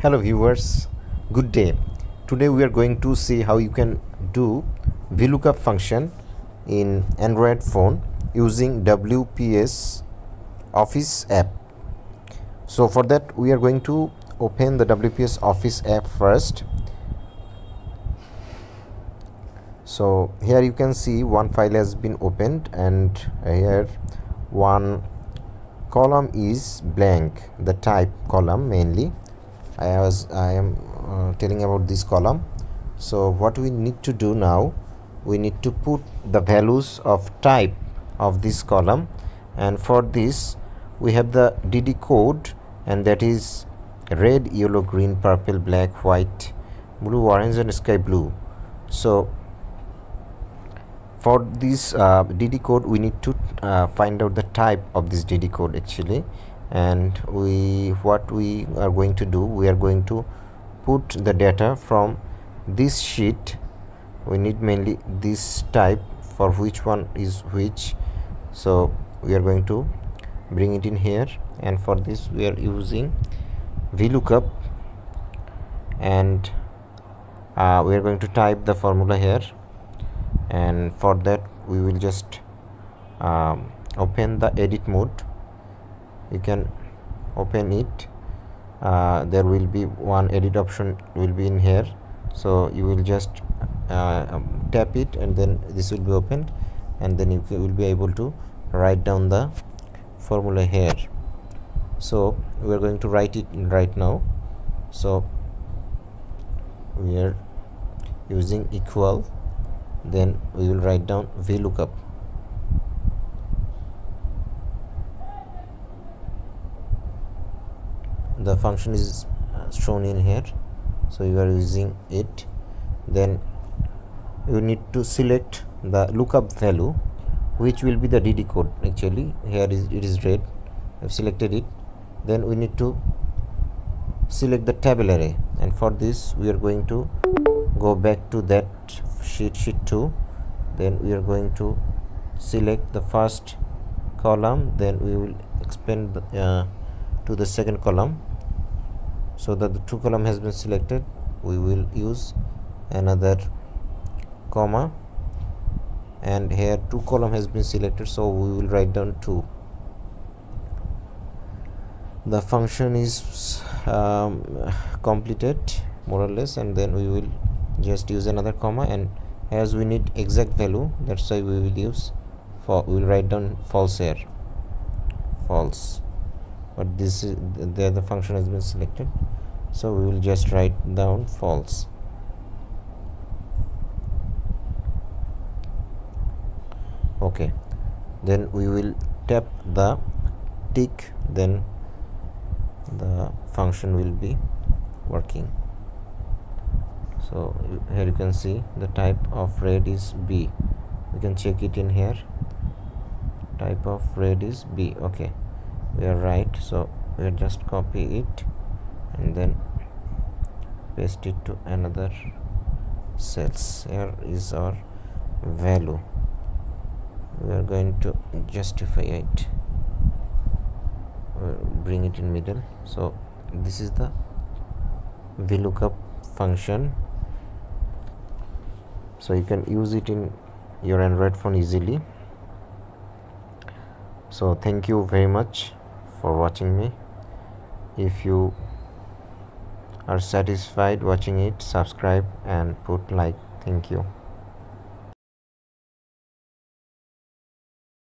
hello viewers good day. Today we are going to see how you can do VLOOKUP function in Android phone using WPS Office app. So for that we are going to open the WPS Office app first. So here you can see one file has been opened and here one column is blank the type column mainly I was I am uh, telling about this column. So what we need to do now we need to put the values of type of this column. And for this we have the DD code and that is red yellow green purple black white blue orange and sky blue. So for this uh, DD code we need to uh, find out the type of this DD code actually and we what we are going to do we are going to put the data from this sheet. We need mainly this type for which one is which. So we are going to bring it in here. And for this we are using VLOOKUP. And uh, we are going to type the formula here. And for that we will just um, open the edit mode you can open it. Uh, there will be one edit option will be in here. So you will just uh, um, tap it and then this will be opened. And then you will be able to write down the formula here. So we are going to write it right now. So we are using equal. Then we will write down VLOOKUP the function is uh, shown in here. So you are using it. Then you need to select the lookup value which will be the dd code. Actually here is it is red. I've selected it. Then we need to select the table array. And for this we are going to go back to that sheet sheet 2 then we are going to select the first column. Then we will expand the, uh, to the second column so that the two column has been selected we will use another comma. And here two column has been selected so we will write down 2 the function is um, completed more or less and then we will just use another comma. And as we need exact value that's why we will use for we will write down false here. False but this is the the function has been selected. So we will just write down false. Okay. Then we will tap the tick then the function will be working. So here you can see the type of red is b. We can check it in here. Type of red is b. Okay we are right. So we just copy it and then paste it to another cells. Here is our value. We are going to justify it. We'll bring it in middle. So this is the VLOOKUP function. So you can use it in your Android phone easily. So thank you very much for watching me. If you are satisfied watching it subscribe and put like. Thank you